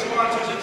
sponsors